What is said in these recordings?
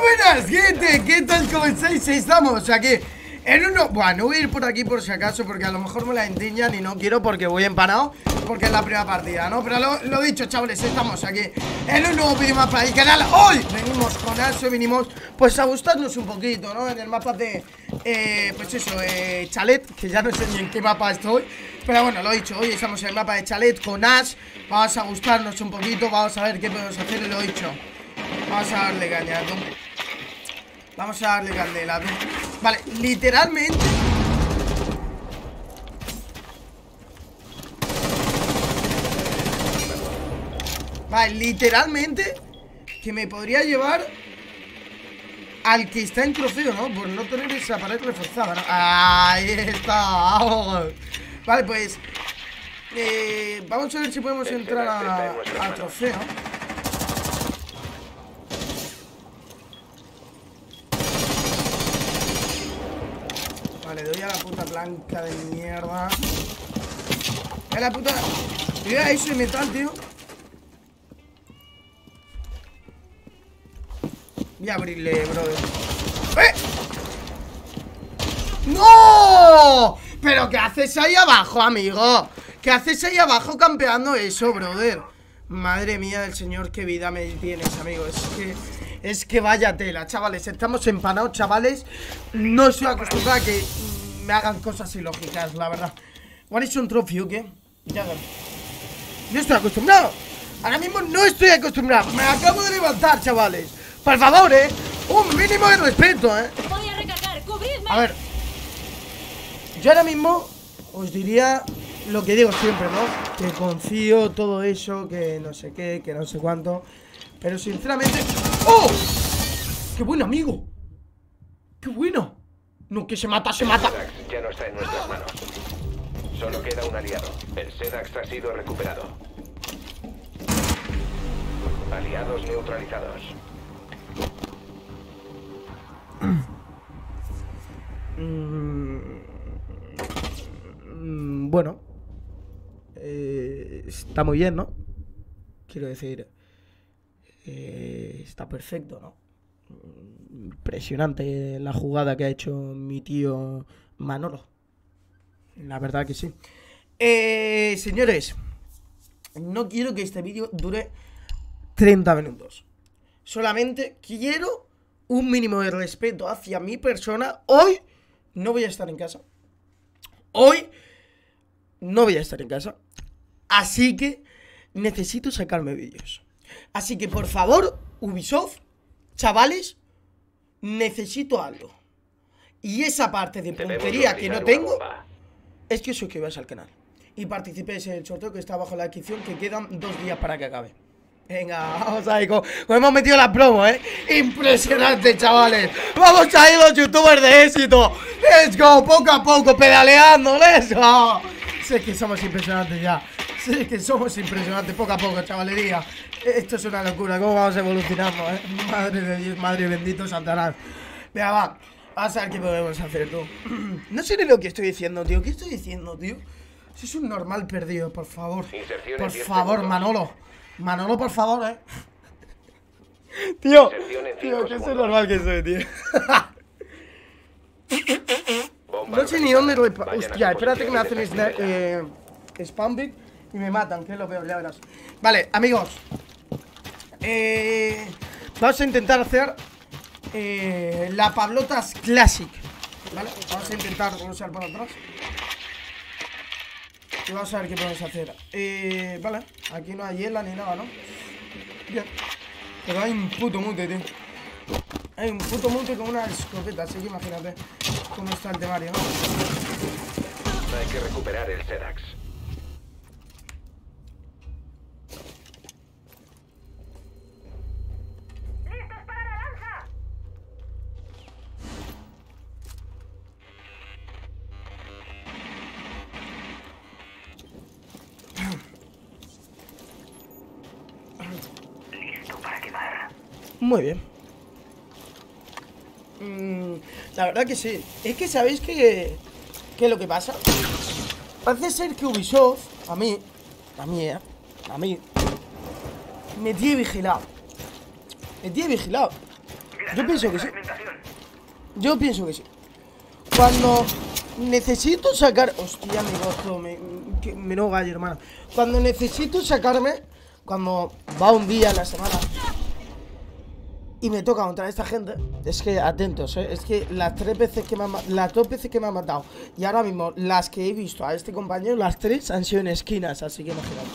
Buenas, gente, ¿qué tal? ¿Cómo estáis? Estamos aquí en uno... Bueno, voy a ir por aquí por si acaso Porque a lo mejor me la endiñan y no quiero porque voy empanado Porque es la primera partida, ¿no? Pero lo, lo dicho, chavales, estamos aquí En un nuevo vídeo más para el canal Hoy venimos con eso, venimos pues a gustarnos un poquito, ¿no? En el mapa de... Eh, pues eso, eh, Chalet Que ya no sé ni en qué mapa estoy Pero bueno, lo dicho, hoy estamos en el mapa de Chalet con Ash Vamos a gustarnos un poquito Vamos a ver qué podemos hacer y lo dicho Vamos a darle caña, tú. Vamos a darle candela, tú. Vale, literalmente Vale, literalmente Que me podría llevar Al que está en trofeo, ¿no? Por no tener esa pared reforzada, ¿no? Ahí está Vale, pues eh, Vamos a ver si podemos entrar a, al trofeo Vale, doy a la puta blanca de mierda A la puta Tío, eso de metal, tío Voy a abrirle, brother ¡Eh! ¡No! ¿Pero qué haces ahí abajo, amigo? ¿Qué haces ahí abajo campeando eso, brother? Madre mía del señor, qué vida me tienes, amigo Es que... Es que vaya tela, chavales Estamos empanados, chavales No estoy acostumbrado a que me hagan cosas ilógicas, la verdad ¿Cuál es un trofeo qué? Ya No estoy acostumbrado Ahora mismo no estoy acostumbrado Me acabo de levantar, chavales Por favor, eh Un mínimo de respeto, eh Voy a recargar. A ver Yo ahora mismo Os diría lo que digo siempre, ¿no? Que confío, todo eso Que no sé qué, que no sé cuánto Pero sinceramente ¡Oh! ¡Qué buen amigo! ¡Qué bueno! No, que se mata, se mata está en nuestras manos. Solo queda un aliado. El Sedax ha sido recuperado. Aliados neutralizados. Mm, Bueno Eh, Está muy bien, ¿no? Quiero decir eh, Está perfecto, ¿no? Impresionante la jugada que ha hecho mi tío Manolo La verdad que sí eh, Señores No quiero que este vídeo dure 30 minutos Solamente quiero un mínimo de respeto hacia mi persona Hoy no voy a estar en casa Hoy no voy a estar en casa. Así que necesito sacarme vídeos. Así que por favor, Ubisoft, chavales, necesito algo. Y esa parte de puntería que no tengo bomba. Es que os suscribáis al canal. Y participéis en el sorteo que está abajo en la descripción, que quedan dos días para que acabe. Venga, vamos ahí, como hemos metido la promo, ¿eh? Impresionante, chavales. Vamos a ir los youtubers de éxito. Let's go, poco a poco, pedaleando, let's go. Sé que somos impresionantes ya. Sé que somos impresionantes, poco a poco, chavalería. Esto es una locura, cómo vamos evolucionando, ¿eh? Madre de Dios, madre bendito Satanás. Venga, va. Vamos a ver qué podemos hacer, tú. No sé ni lo que estoy diciendo, tío. ¿Qué estoy diciendo, tío? Si es un normal perdido, por favor. Por 10 favor, segundos. Manolo. Manolo, por favor, eh. Tío, tío, que es normal que soy, tío. No sé ni dónde Vayan a Hostia, espérate que me hacen eh, spam pick y me matan, que es lo peor, ya verás. Vale, amigos. Eh, vamos a intentar hacer eh, la Pablotas Classic. ¿Vale? Vamos a intentar usar por atrás. Y vamos a ver qué podemos hacer. Eh, vale, aquí no hay hiela ni nada, ¿no? Bien. Pero hay un puto mute, tío. Hay un puto mute con una escopeta, así que imagínate cómo está el temario, ¿no? Hay que recuperar el Sedax. Muy bien. Mm, la verdad que sí. Es que sabéis que. ¿Qué es lo que pasa? Parece ser que Ubisoft, a mí, a mí, eh, a mí, me tiene vigilado. Me tiene vigilado. Yo pienso que sí. Yo pienso que sí. Cuando necesito sacar. Hostia, mi gozo, me, que- menudo gallo, hermano. Cuando necesito sacarme, cuando va un día a la semana y me toca contra esta gente, es que atentos, ¿eh? es que las tres veces que me han, ma- las dos veces que me han matado y ahora mismo las que he visto a este compañero, las tres han sido en esquinas, así que imagínate.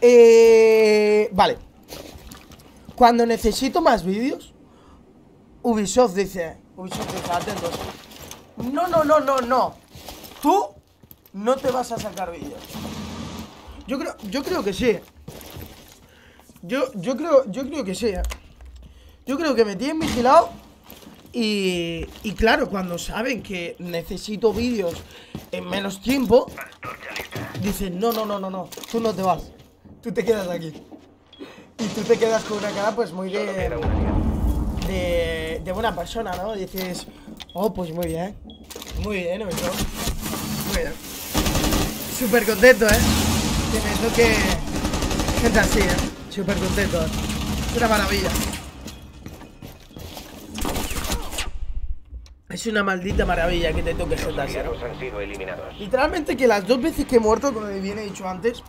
Eh, vale. Cuando necesito más vídeos, Ubisoft dice, Ubisoft dice, atentos. No, no, no, no, no. Tú no te vas a sacar vídeos. Yo creo, yo creo que sí. Yo, yo creo, yo creo que sí. ¿eh? Yo creo que me tienen vigilado y, y claro, cuando saben que necesito vídeos en menos tiempo, dicen, no, no, no, no, no, tú no te vas. Tú te quedas aquí. Y tú te quedas con una cara pues muy de, de, de buena persona, ¿no? Dices, oh, pues muy bien. Muy bien, ¿no? Muy bien. Súper contento, ¿eh? Que me toque gente así, ¿eh? Súper contento. Es una maravilla. Es una maldita maravilla que te toque eliminados. Literalmente que las dos veces que he muerto, como bien he dicho antes,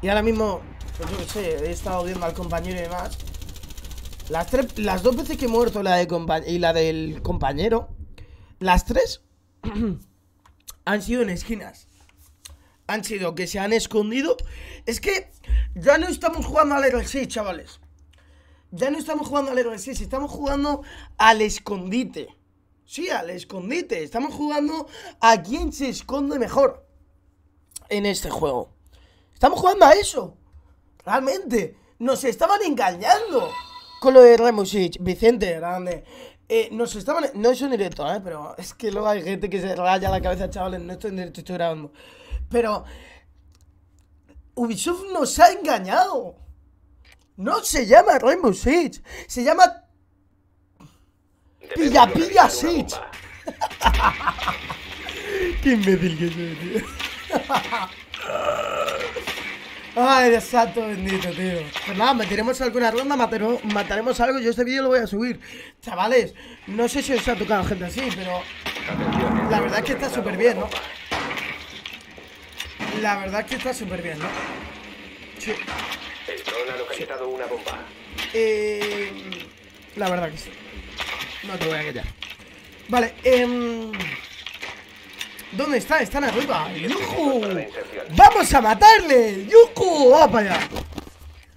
y ahora mismo, pues yo qué sé, he estado viendo al compañero y demás. Las, tres, las dos veces que he muerto la de y la del compañero, las tres han sido en esquinas. Han sido que se han escondido. Es que ya no estamos jugando al RL6, chavales. Ya no estamos jugando al RL6, estamos jugando al escondite. Sí, al escondite. Estamos jugando a quién se esconde mejor en este juego. Estamos jugando a eso. Realmente. Nos estaban engañando con lo de Six. Vicente, grande. Eh, nos estaban... No es un directo, ¿eh? Pero es que luego hay gente que se raya la cabeza, chavales. No estoy en directo, estoy grabando. Pero... Ubisoft nos ha engañado. No se llama Rainbow Six. Se llama Pilla, pilla, Sitch. Qué imbécil que soy, tío. Ay, Dios santo bendito, tío. Pues nada, meteremos alguna ronda, matero- mataremos algo. Yo este vídeo lo voy a subir. Chavales, no sé si os ha tocado gente así, pero la verdad es que está súper bien, ¿no? La verdad es que está súper bien, ¿no? Sí. El drone ha localizado una bomba. Eh, la verdad que sí. No te voy a engañar. Vale, eh, ¿Dónde está? Están arriba. ¡Yujú! ¡Vamos a matarle! ¡Yujú! ¡Va para allá!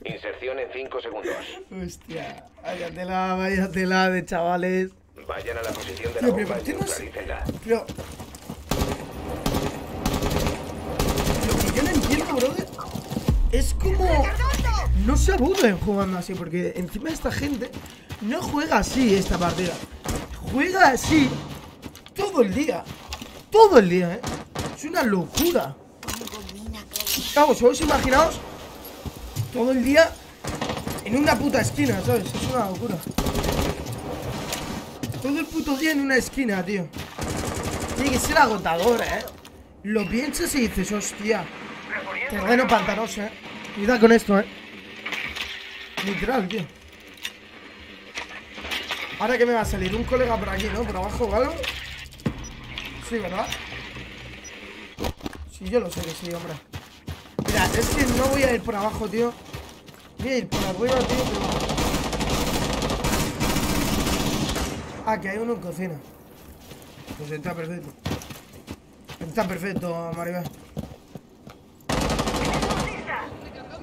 Inserción en 5 segundos. Hostia, váyatela, váyatela de chavales. Vayan a la posición de la Tío, bomba ¿por y qué no se- neutralícenla. Pero. Lo que yo no entiendo, brother, es como. No se aburren jugando así, porque encima esta gente no juega así esta partida. Juega así todo el día. Todo el día, ¿eh? Es una locura. Vamos, solo imaginaos todo el día en una puta esquina, ¿sabes? Es una locura. Todo el puto día en una esquina, tío. Tiene que ser agotador, ¿eh? Lo piensas y dices, hostia. Terreno pantanoso, ¿eh? Cuidado con esto, ¿eh? Literal, tío. Ahora que me va a salir un colega por aquí, ¿no? Por abajo o algo. Sí, ¿verdad? Sí, yo lo sé que sí, hombre. Mira, es que no voy a ir por abajo, tío. Voy a ir por arriba, tío, pero... Ah, que hay uno en cocina. Pues está perfecto. Está perfecto, Maribel.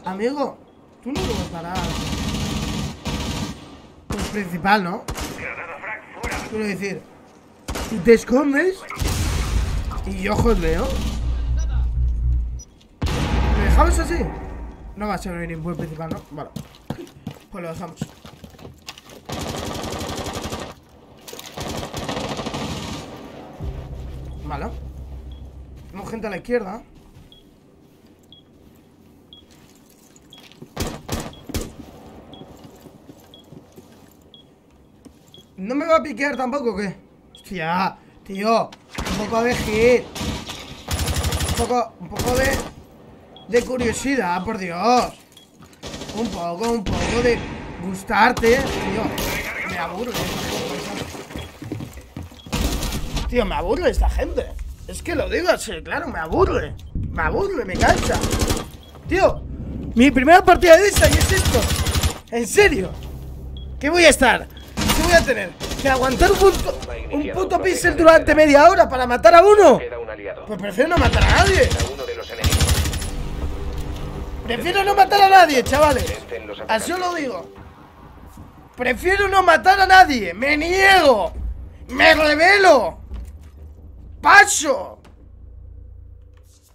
Amigo, tú no debes parar. Pues principal, ¿no? Quiero decir, tú te escondes y yo os veo. ¿Lo dejamos así? No va a ser un buen principal, ¿no? Vale. Pues lo dejamos. Vale. Tenemos gente a la izquierda. ¿No me va a piquear tampoco qué? Hostia, tío. Un poco de hit. Un poco, un poco de... De curiosidad, por Dios. Un poco, un poco de gustarte, tío. me aburre. Tío, me aburre esta gente. Es que lo digo así, claro, me aburre. Me aburre, me cansa. Tío, mi primera partida de esta y es esto. En serio. ¿Qué voy a estar? ¿Qué voy a tener? ¿Que aguantar un puto, un puto pixel durante media hora para matar a uno? Pues prefiero no matar a nadie. Prefiero no matar a nadie, chavales. Los Así os lo digo. Prefiero no matar a nadie. Me niego. Me revelo. Paso.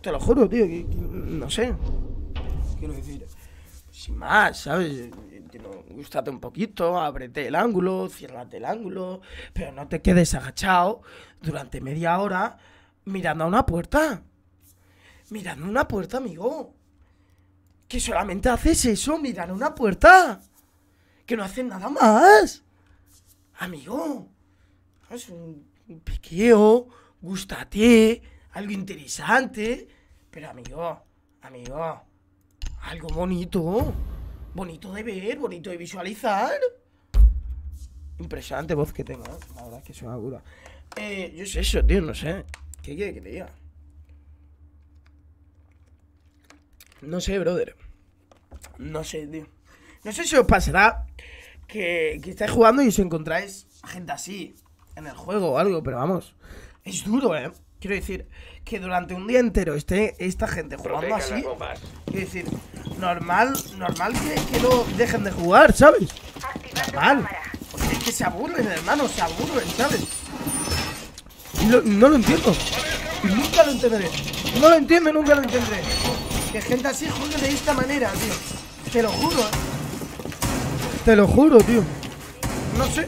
Te lo juro, tío. que- que no sé. Quiero decir. Sin más, ¿sabes? Gústate un poquito, ábrete el ángulo, ciérrate el ángulo, pero no te quedes agachado durante media hora mirando a una puerta. Mirando una puerta, amigo. Que solamente haces eso, mirar una puerta. Que no haces nada más. Amigo. Es un, un piqueo, gústate, algo interesante. Pero amigo, amigo, algo bonito. Bonito de ver, bonito de visualizar. Impresionante voz que tengo, ¿eh? La verdad es que es una cura. Eh, yo sé eso, tío, no sé. ¿Qué quiere que te diga? No sé, brother. No sé, tío. No sé si os pasará que, que estáis jugando y os encontráis gente así en el juego o algo, pero vamos. Es duro, ¿eh? Quiero decir, que durante un día entero esté esta gente jugando así. Quiero decir, normal, normal que, que no dejen de jugar, ¿sabes? Normal. Porque es que se aburren, hermano, se aburren, ¿sabes? Y lo- no lo entiendo. Y nunca lo entenderé. No lo entiendo nunca lo entenderé. Que gente así juegue de esta manera, tío. Te lo juro, ¿eh? Te lo juro, tío. No sé.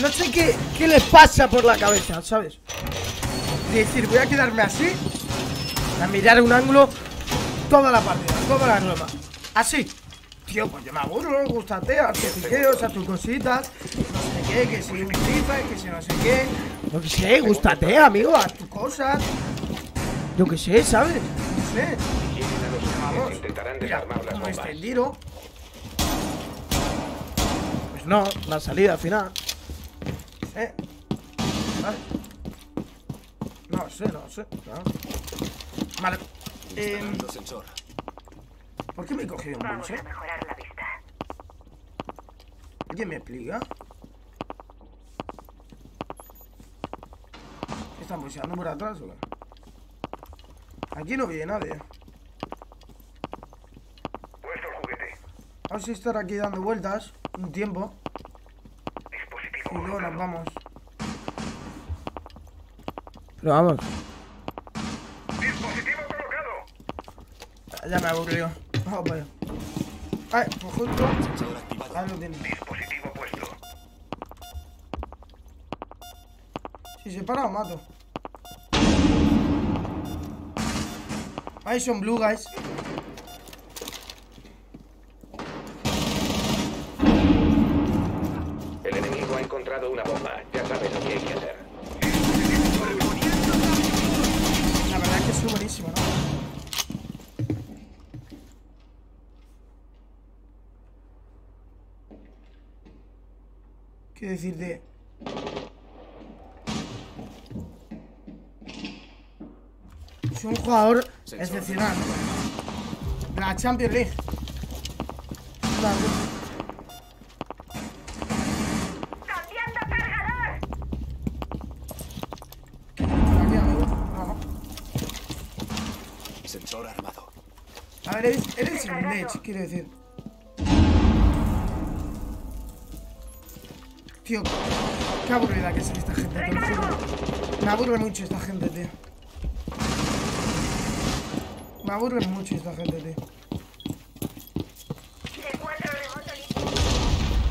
No sé qué, qué les pasa por la cabeza, ¿sabes? De decir, voy a quedarme así. A mirar un ángulo toda la partida, toda la nueva. Así. Tío, pues yo me aburro, gustate, hazte piqueos, haz tus cositas, no sé qué, que si un FIFA, que si no sé qué. Yo que sé, gustate, amigo, haz tus cosas. Yo que sé, ¿sabes? No sé. A Vamos. Mira, como este. Pues no, la salida al final. Eh. Vale. No sé, no sé. no. Vale. Sensor. ¿Por qué me he cogido un vista. ¿Alguien me explica? ¿Qué ¿Están pulsando por atrás o qué? Aquí no viene nadie. Puesto el juguete. Vamos a estar aquí dando vueltas un tiempo Dispositivo y luego nos vamos. Pero vamos, Dispositivo colocado. Ya me aburrió. Vamos para allá. Ay, pues justo. Ahí lo tiene. Dispositivo puesto. Si se para, lo mato. Ahí son blue guys. El enemigo ha encontrado una bomba. Ya sabes lo que hay que hacer. La verdad es que es buenísimo, ¿no? ¿Qué decirte? Es un jugador excepcional. De la Champions League. La-. Sensor armado. A ver, eres, eres un Edge, quiero decir. Tío, qué aburrida que es esta gente. Me aburre mucho esta gente, tío. Me aburre mucho esta gente, tío.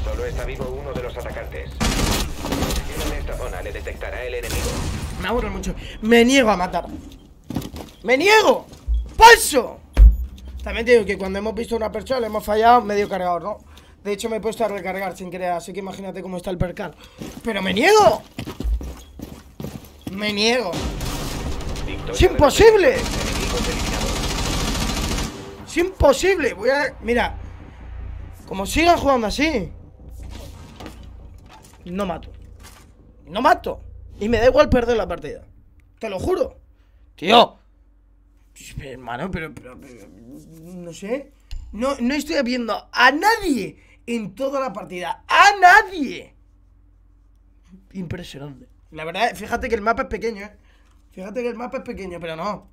Solo está vivo uno de los atacantes. En esta zona le detectará el enemigo. Me aburre mucho. Me niego a matar. ¡Me niego! ¡Falso! También te digo que cuando hemos visto a una persona le hemos fallado medio cargador, ¿no? De hecho me he puesto a recargar sin querer, así que imagínate cómo está el percal. ¡Pero me niego! ¡Me niego! Victoria ¡Es imposible! ¡Es imposible! Voy a... Mira. Como sigan jugando así. no mato. No mato. Y me da igual perder la partida. Te lo juro. Tío. Hermano, pero, pero, pero, no sé. No, no estoy viendo a nadie en toda la partida. ¡A nadie! Impresionante. La verdad, fíjate que el mapa es pequeño, ¿eh? Fíjate que el mapa es pequeño, pero no.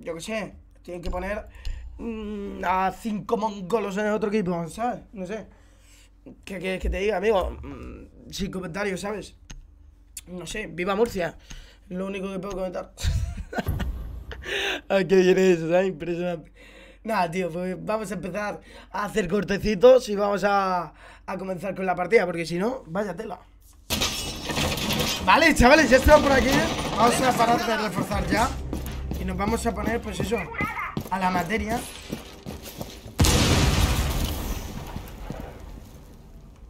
Yo qué sé. Tienen que poner mm, a cinco mongolos en el otro equipo, ¿sabes? No sé. Que, que- que te diga, amigo. mm, Sin comentarios, ¿sabes? No sé, viva Murcia. Lo único que puedo comentar. Ay, qué viene eso, ¿sabes? Impresionante. Nada, tío, pues vamos a empezar a hacer cortecitos y vamos a, a comenzar con la partida, porque si no, vaya tela. Vale, chavales, ya estamos por aquí. Vamos a parar de reforzar ya. Y nos vamos a poner, pues eso, a la materia.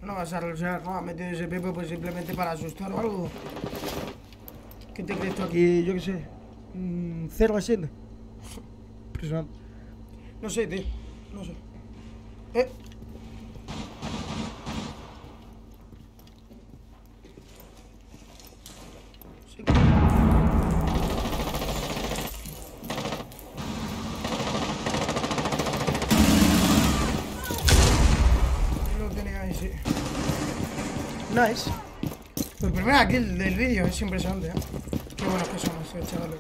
No vas a rushear, ¿no? Ha metido ese Pepe pues simplemente para asustar o algo. ¿Qué te crees tú aquí? Yo qué sé. Mm, Cero a 7. Impresionante. No sé, tío. No sé. Eh. Lo tenía ahí, sí. Nice. Pues primera kill del vídeo, es impresionante, ¿eh? Qué buenos que somos, eh, chavales.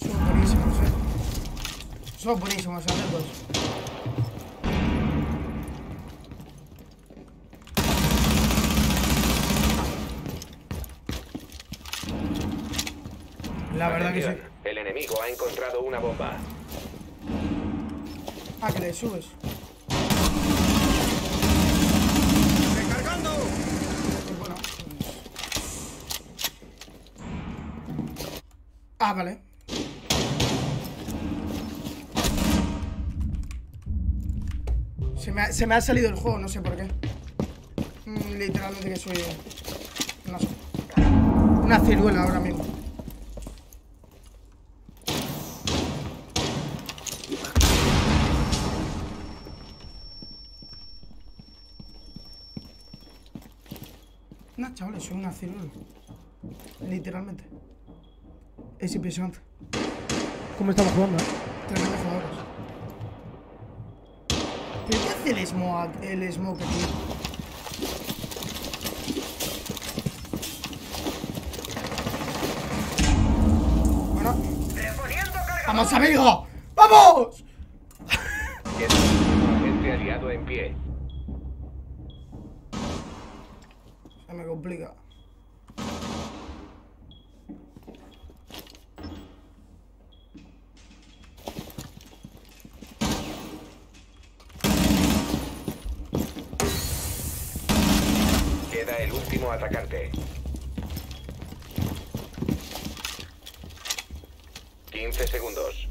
Son buenísimos, eh. Son buenísimos, atentos. La verdad que sí. El enemigo ha encontrado una bomba. Ah, que le subes. ¡Recargando! Pues bueno. Ah, vale. Se me, ha, se me ha salido el juego, no sé por qué. Mm, literalmente que soy... No sé. Una ciruela ahora mismo. No, chavales, soy una ciruela. Literalmente. Es impresionante. ¿Cómo estamos jugando, eh? Tremendo jugadores. ¿Pero qué hace el smoke, el smoke aquí? Bueno. ¡vamos, amigo! ¡Vamos! Agente aliado en pie. Se me complica. Queda el último atacante. 15 segundos.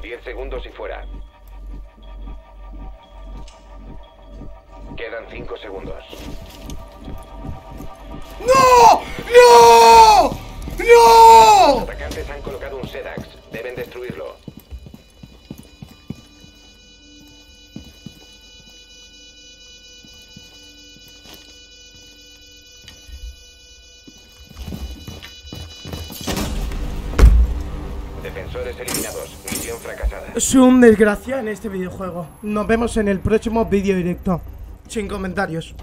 10 segundos y fuera. Quedan 5 segundos. ¡No! ¡No! ¡No! Atacantes han colocado un Sedax. Deben destruirlo. Soy un desgracia en este videojuego. Nos vemos en el próximo vídeo directo. Sin comentarios.